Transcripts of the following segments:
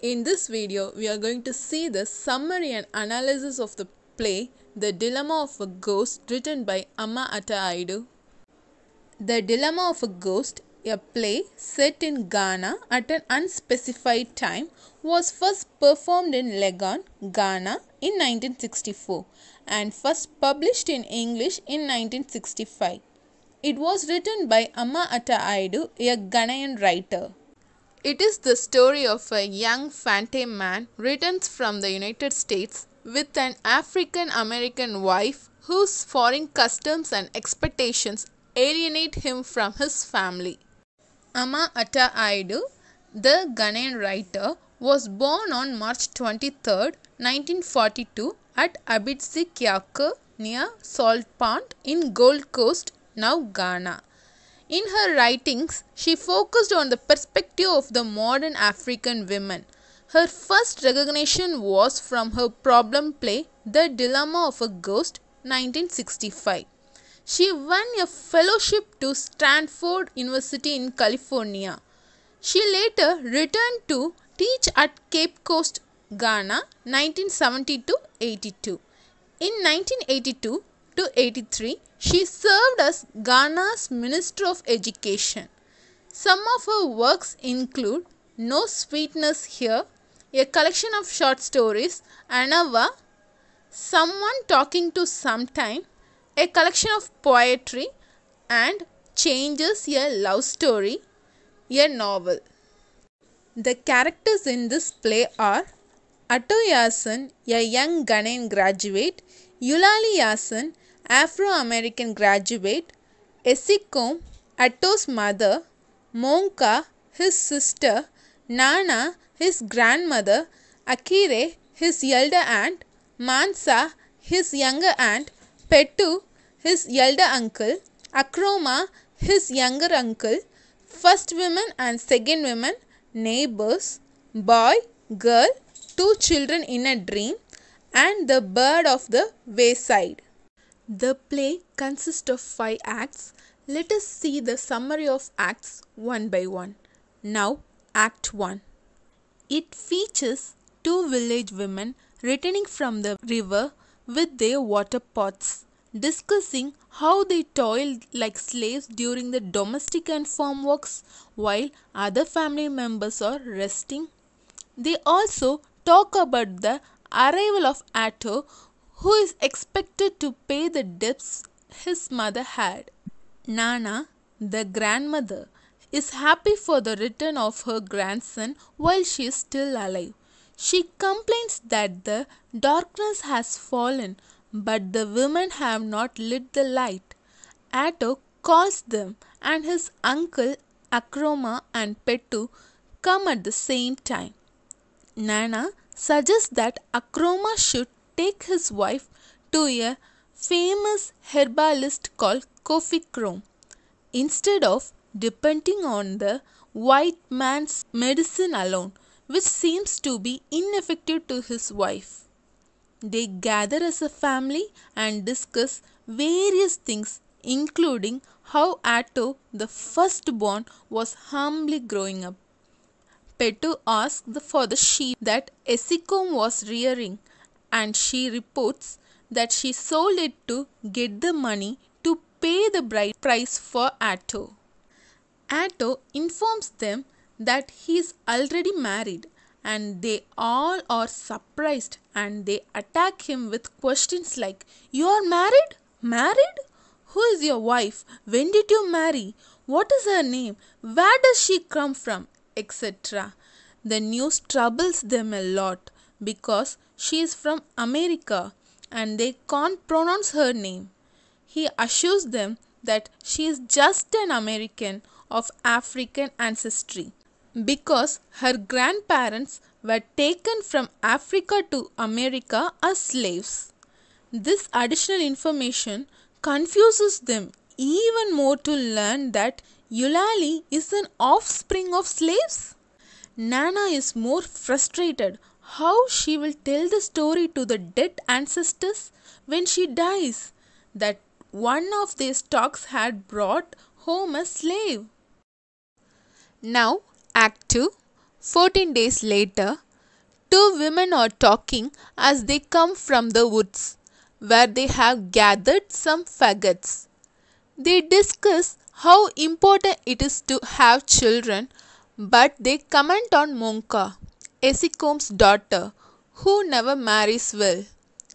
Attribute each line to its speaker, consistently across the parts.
Speaker 1: In this video, we are going to see the summary and analysis of the play The Dilemma of a Ghost written by Ama Aidoo. The Dilemma of a Ghost, a play set in Ghana at an unspecified time, was first performed in Legon, Ghana in 1964 and first published in English in 1965. It was written by Ama Aidoo, a Ghanaian writer. It is the story of a young Fante man returns from the United States with an African American wife whose foreign customs and expectations alienate him from his family. Ama Ata Aidoo, the Ghanaian writer, was born on March 23, 1942 at Abeadzi Kyiakor near Salt Pond in Gold Coast, now Ghana. In her writings, she focused on the perspective of the modern African women. Her first recognition was from her problem play The Dilemma of a Ghost 1965. She won a fellowship to Stanford University in California. She later returned to teach at Cape Coast, Ghana 1970 to 82. In 1982 to 83, she served as Ghana's Minister of Education. Some of her works include No Sweetness Here, a collection of short stories, Anowa, Someone Talking to Sometime, a collection of poetry, and Changes a Love Story, a novel. The characters in this play are Atto Yasin, a young Ghanaian graduate, Eulalie Afro-American graduate, Esikom, Atto's mother, Monka, his sister, Nana, his grandmother, Akyere, his elder aunt, Mansa, his younger aunt, Petu, his elder uncle, Akroma, his younger uncle, first woman and second woman, neighbors, boy, girl, two children in a dream, and the bird of the wayside. The play consists of five acts. Let us see the summary of acts one by one. Now, Act 1. It features two village women returning from the river with their water pots, discussing how they toiled like slaves during the domestic and farm works while other family members are resting. They also talk about the arrival of Atto who is expected to pay the debts his mother had. Nana, the grandmother, is happy for the return of her grandson while she is still alive. She complains that the darkness has fallen, but the women have not lit the light. Atto calls them, and his uncle Akroma and Petu come at the same time. Nana suggests that Akroma should take his wife to a famous herbalist called Kofi Chrome. Instead of depending on the white man's medicine alone, which seems to be ineffective to his wife. They gather as a family and discuss various things, including how Atto, the firstborn, was humbly growing up. Petu asked for the sheep that Esikom was rearing and she reports that she sold it to get the money to pay the bride price for Atto. Atto informs them that he is already married and they all are surprised and they attack him with questions like You are married? Married? Who is your wife? When did you marry? What is her name? Where does she come from? etc. The news troubles them a lot because she is from America and they can't pronounce her name. He assures them that she is just an American of African ancestry because her grandparents were taken from Africa to America as slaves. This additional information confuses them even more to learn that Eulalie is an offspring of slaves. Nana is more frustrated how she will tell the story to the dead ancestors when she dies that one of their stocks had brought home a slave. Now, Act 2 14 days later, Two women are talking as they come from the woods, where they have gathered some faggots. They discuss how important it is to have children, but they comment on Monka, Esikome's daughter, who never marries well.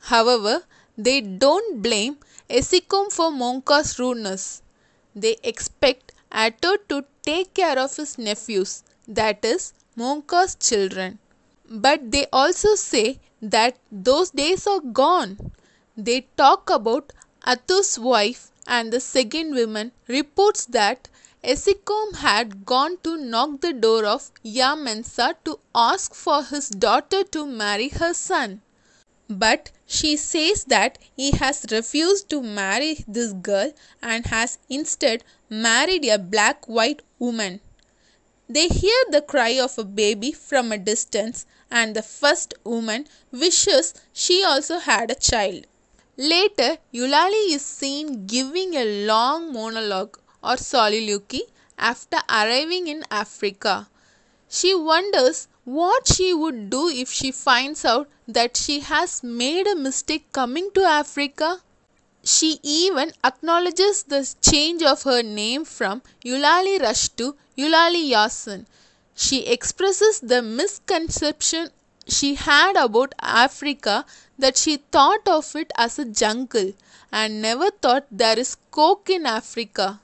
Speaker 1: However, they don't blame Esikome for Monka's rudeness. They expect Atto to take care of his nephews, that is, Monka's children. But they also say that those days are gone. They talk about Atto's wife and the second woman reports that Esikome had gone to knock the door of Yamensa to ask for his daughter to marry her son. But she says that he has refused to marry this girl and has instead married a black white woman. They hear the cry of a baby from a distance, and the first woman wishes she also had a child. Later, Eulalie is seen giving a long monologue or soliloquy after arriving in Africa. She wonders what she would do if she finds out that she has made a mistake coming to Africa. She even acknowledges the change of her name from Eulalie Rush to Eulalie Yasin. She expresses the misconception she had about Africa that she thought of it as a jungle and never thought there is coke in Africa.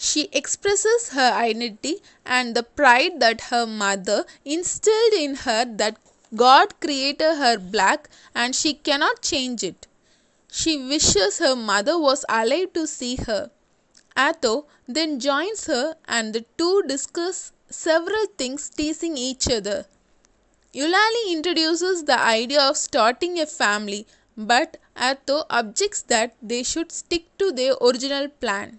Speaker 1: She expresses her identity and the pride that her mother instilled in her that God created her black and she cannot change it. She wishes her mother was alive to see her. Atto then joins her and the two discuss several things teasing each other. Eulalie introduces the idea of starting a family, but Atto objects that they should stick to their original plan.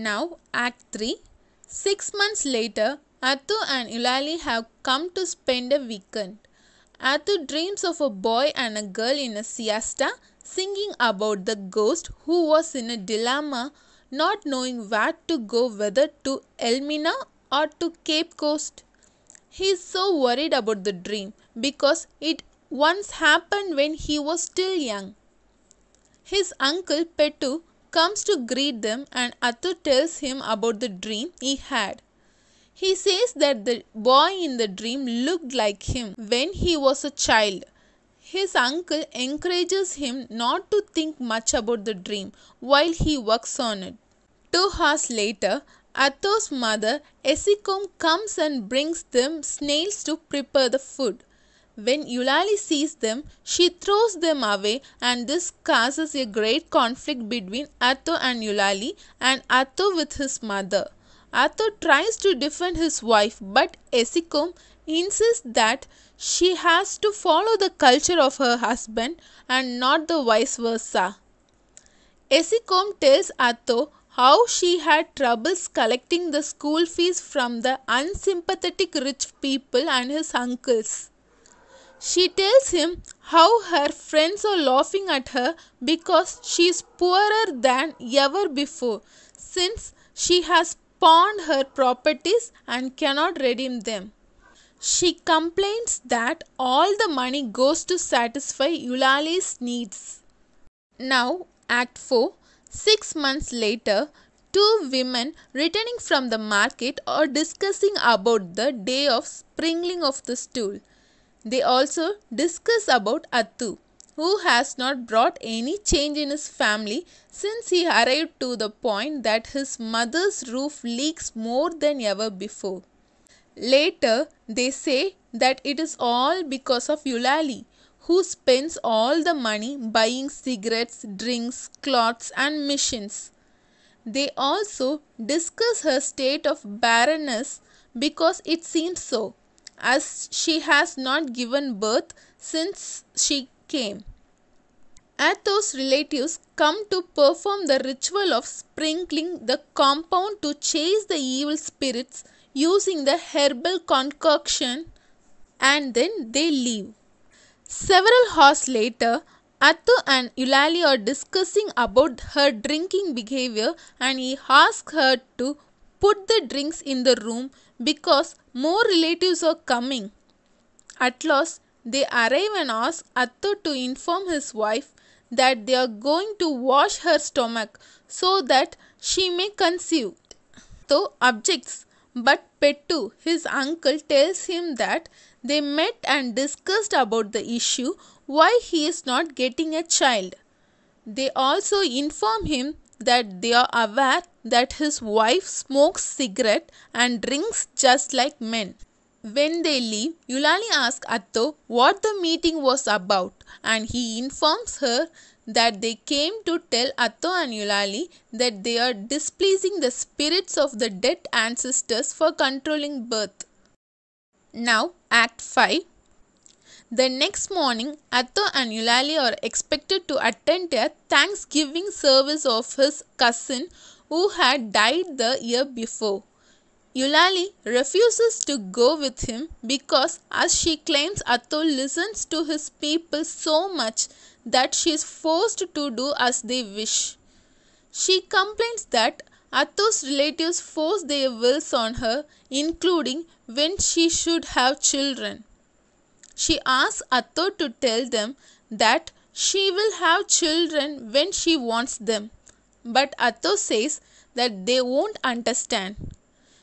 Speaker 1: Now, Act 3. Six months later, Atto and Eulalie have come to spend a weekend. Atto dreams of a boy and a girl in a siesta singing about the ghost who was in a dilemma not knowing where to go whether to Elmina or to Cape Coast. He is so worried about the dream because it once happened when he was still young. His uncle Petu comes to greet them and Atto tells him about the dream he had. He says that the boy in the dream looked like him when he was a child. His uncle encourages him not to think much about the dream while he works on it. Two hours later, Atto's mother Esikome comes and brings them snails to prepare the food. When Eulalie sees them, she throws them away and this causes a great conflict between Atto and Eulalie and Atto with his mother. Atto tries to defend his wife but Esikome insists that she has to follow the culture of her husband and not the vice versa. Esikome tells Atto how she had troubles collecting the school fees from the unsympathetic rich people and his uncles. She tells him how her friends are laughing at her because she is poorer than ever before since she has pawned her properties and cannot redeem them. She complains that all the money goes to satisfy Eulalie's needs. Now, Act 4 Six months later, two women returning from the market are discussing about the day of sprinkling of the stool. They also discuss about Atto, who has not brought any change in his family since he arrived to the point that his mother's roof leaks more than ever before. Later, they say that it is all because of Eulalie, who spends all the money buying cigarettes, drinks, clothes, and machines. They also discuss her state of barrenness because it seems so, as she has not given birth since she came. Atto's relatives come to perform the ritual of sprinkling the compound to chase the evil spirits using the herbal concoction and then they leave. Several hours later, Atto and Eulalie are discussing about her drinking behavior and he asks her to put the drinks in the room because more relatives are coming. At last, they arrive and ask Atto to inform his wife that they are going to wash her stomach so that she may conceive. Atto objects, but Petu, his uncle, tells him that they met and discussed about the issue why he is not getting a child. They also inform him that they are aware that his wife smokes cigarette and drinks just like men. When they leave, Eulalie asks Atto what the meeting was about and he informs her that they came to tell Atto and Eulalie that they are displeasing the spirits of the dead ancestors for controlling birth. Now, Act 5 the next morning, Atto and Eulalie are expected to attend a Thanksgiving service of his cousin who had died the year before. Eulalie refuses to go with him because, as she claims, Atto listens to his people so much that she is forced to do as they wish. She complains that Atto's relatives force their wills on her, including when she should have children. She asks Atto to tell them that she will have children when she wants them. But Atto says that they won't understand.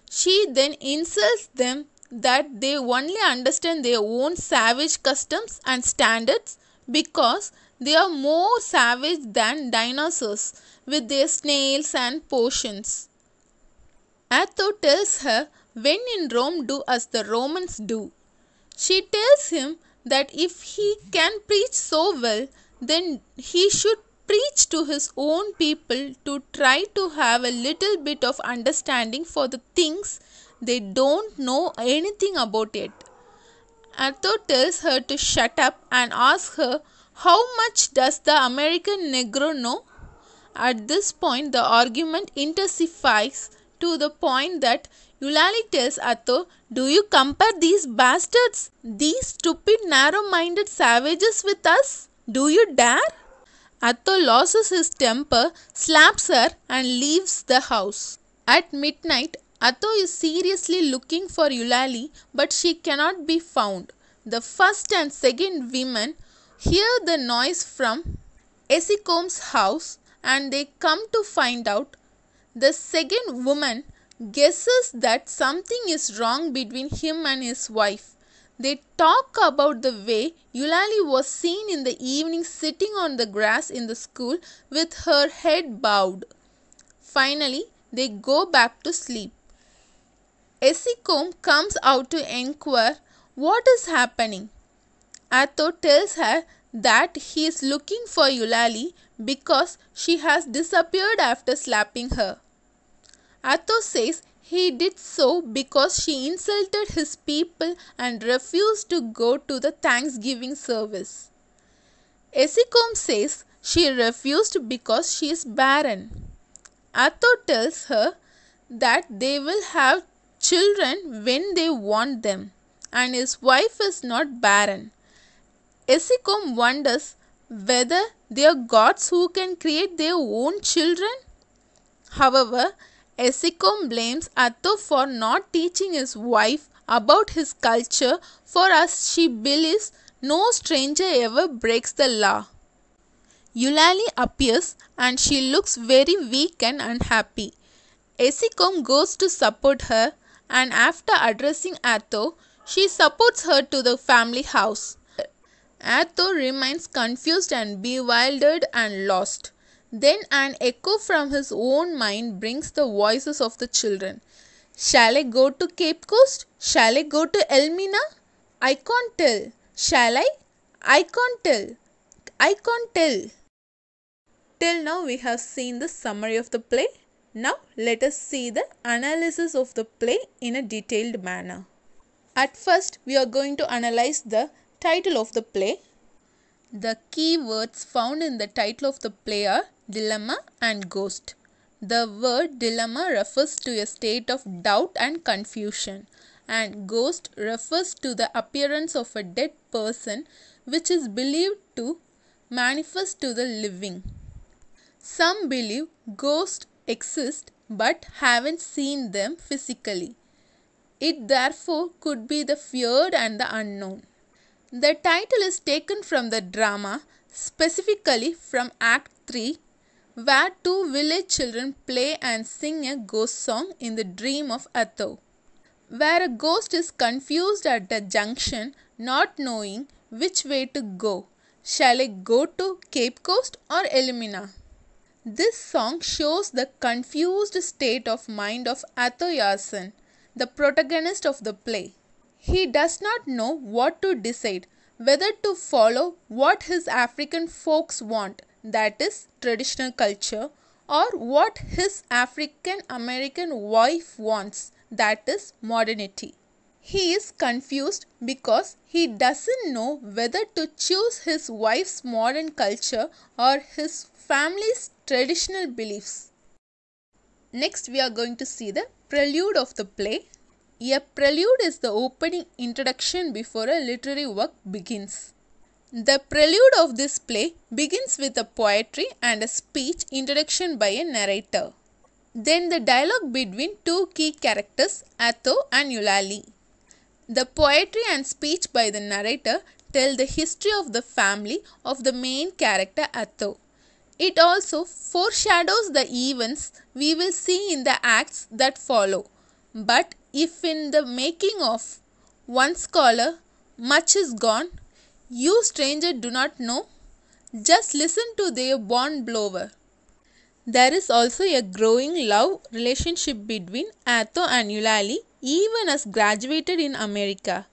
Speaker 1: She then insults them that they only understand their own savage customs and standards because they are more savage than dinosaurs with their snails and potions. Atto tells her when in Rome do as the Romans do. She tells him that if he can preach so well, then he should preach to his own people to try to have a little bit of understanding for the things they don't know anything about it. Atto tells her to shut up and asks her how much does the American Negro know? At this point, the argument intensifies to the point that Eulalie tells Atto, Do you compare these bastards, these stupid, narrow minded savages with us? Do you dare? Atto loses his temper, slaps her, and leaves the house. At midnight, Atto is seriously looking for Eulalie, but she cannot be found. The first and second women hear the noise from Esikom's house and they come to find out. The second woman guesses that something is wrong between him and his wife. They talk about the way Eulalie was seen in the evening sitting on the grass in the school with her head bowed. Finally, they go back to sleep. Esikom comes out to inquire what is happening. Atto tells her that he is looking for Eulalie because she has disappeared after slapping her. Atto says he did so because she insulted his people and refused to go to the Thanksgiving service. Esikom says she refused because she is barren. Atto tells her that they will have children when they want them and his wife is not barren. Esikom wonders whether they are gods who can create their own children. However, Esikom blames Atto for not teaching his wife about his culture for as she believes no stranger ever breaks the law. Eulalie appears and she looks very weak and unhappy. Esikom goes to support her and after addressing Atto, she supports her to the family house. Atto remains confused and bewildered and lost. Then an echo from his own mind brings the voices of the children. Shall I go to Cape Coast? Shall I go to Elmina? I can't tell. Shall I? I can't tell. I can't tell. Till now we have seen the summary of the play. Now let us see the analysis of the play in a detailed manner. At first we are going to analyze the title of the play. The key words found in the title of the play are dilemma, and ghost. The word dilemma refers to a state of doubt and confusion, and ghost refers to the appearance of a dead person which is believed to manifest to the living. Some believe ghosts exist but haven't seen them physically. It therefore could be the feared and the unknown. The title is taken from the drama, specifically from Act 3, where two village children play and sing a ghost song in the dream of Atto, where a ghost is confused at a junction, not knowing which way to go. Shall I go to Cape Coast or Elmina? This song shows the confused state of mind of Atto Yassin, the protagonist of the play. He does not know what to decide, whether to follow what his African folks want, that is, traditional culture, or what his African American wife wants, that is, modernity. He is confused because he doesn't know whether to choose his wife's modern culture or his family's traditional beliefs. Next, we are going to see the prelude of the play. A prelude is the opening introduction before a literary work begins. The prelude of this play begins with a poetry and a speech introduction by a narrator. Then the dialogue between two key characters, Atto and Eulalie. The poetry and speech by the narrator tell the history of the family of the main character Atto. It also foreshadows the events we will see in the acts that follow. But if in the making of one scholar much is gone, you stranger do not know, just listen to their born blower. There is also a growing love relationship between Atto and Eulalie even as graduated in America.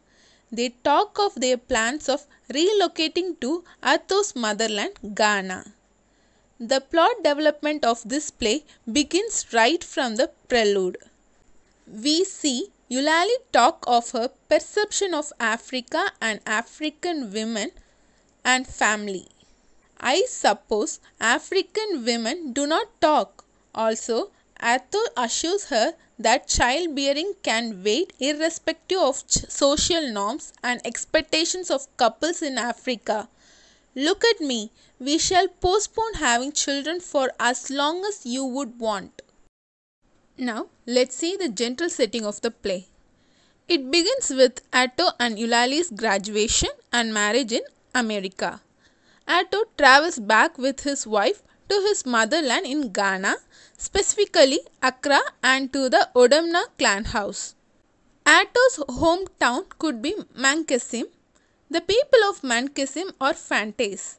Speaker 1: They talk of their plans of relocating to Atto's motherland, Ghana. The plot development of this play begins right from the prelude. We see Eulalie talk of her perception of Africa and African women and family. I suppose African women do not talk. Also, Atto assures her that childbearing can wait irrespective of social norms and expectations of couples in Africa. Look at me, we shall postpone having children for as long as you would want. Now, let's see the general setting of the play. It begins with Atto and Eulalie's graduation and marriage in America. Atto travels back with his wife to his motherland in Ghana, specifically Accra and to the Odumna clan house. Atto's hometown could be Mankesim. The people of Mankesim are Fantes.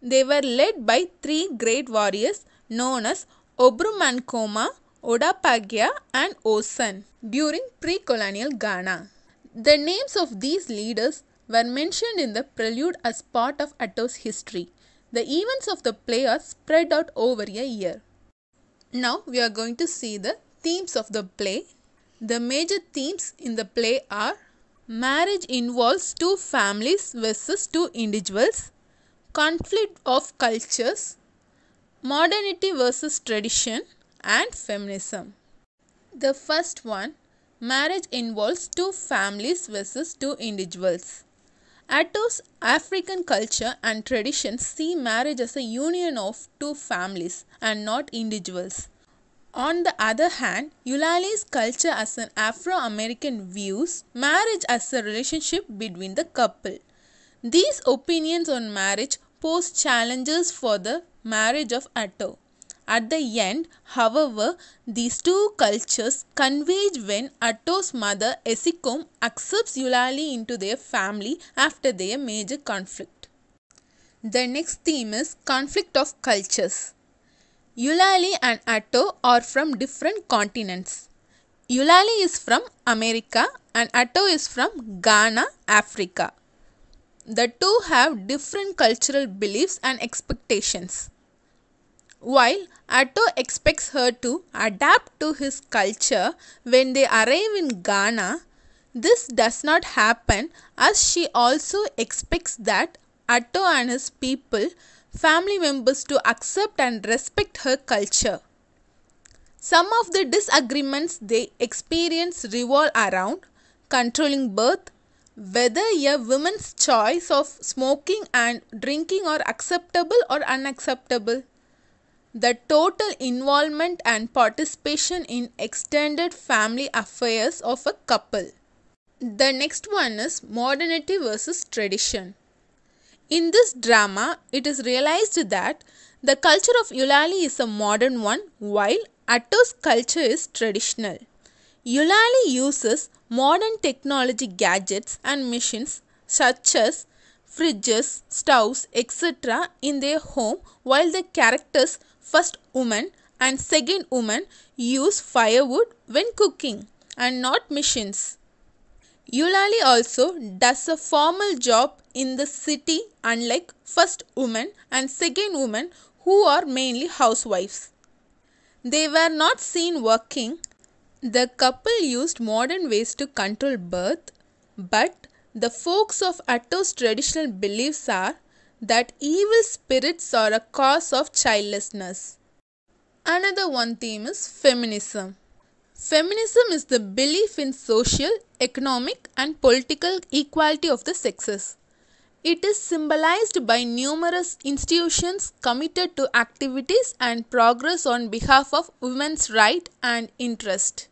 Speaker 1: They were led by three great warriors known as Obrumankoma, Odapagia and Osun during pre-colonial Ghana. The names of these leaders were mentioned in the prelude as part of Atto's history. The events of the play are spread out over a year. Now we are going to see the themes of the play. The major themes in the play are marriage involves two families versus two individuals, conflict of cultures, modernity versus tradition, and feminism. The first one, marriage involves two families versus two individuals. Atto's African culture and traditions see marriage as a union of two families and not individuals. On the other hand, Eulalie's culture as an Afro-American views marriage as a relationship between the couple. These opinions on marriage pose challenges for the marriage of Atto. At the end, however, these two cultures converge when Atto's mother Esikom accepts Eulalie into their family after their major conflict. The next theme is conflict of cultures. Eulalie and Atto are from different continents. Eulalie is from America and Atto is from Ghana, Africa. The two have different cultural beliefs and expectations. While Atto expects her to adapt to his culture when they arrive in Ghana, this does not happen as she also expects that Atto and his people, family members to accept and respect her culture. Some of the disagreements they experience revolve around controlling birth, whether a woman's choice of smoking and drinking are acceptable or unacceptable, the total involvement and participation in extended family affairs of a couple. The next one is modernity versus tradition. In this drama, it is realized that the culture of Eulalie is a modern one while Atto's culture is traditional. Eulalie uses modern technology gadgets and machines such as fridges, stoves, etc. in their home while the characters first woman and second woman use firewood when cooking and not machines. Eulalie also does a formal job in the city unlike first woman and second woman who are mainly housewives. They were not seen working. The couple used modern ways to control birth, but the folks of Atto's traditional beliefs are that evil spirits are a cause of childlessness. Another one theme is feminism. Feminism is the belief in social, economic, and political equality of the sexes. It is symbolized by numerous institutions committed to activities and progress on behalf of women's right and interest.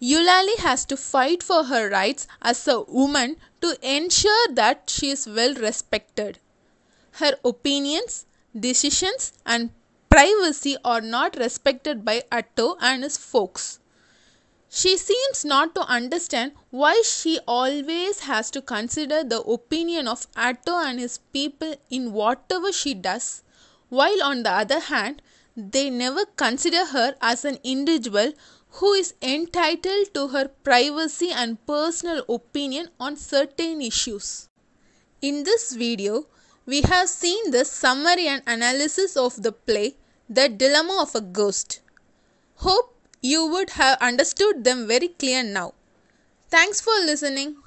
Speaker 1: Eulalie has to fight for her rights as a woman to ensure that she is well respected. Her opinions, decisions, and privacy are not respected by Atto and his folks. She seems not to understand why she always has to consider the opinion of Atto and his people in whatever she does, while on the other hand, they never consider her as an individual who is entitled to her privacy and personal opinion on certain issues. In this video, we have seen the summary and analysis of the play The Dilemma of a Ghost. Hope you would have understood them very clear now. Thanks for listening.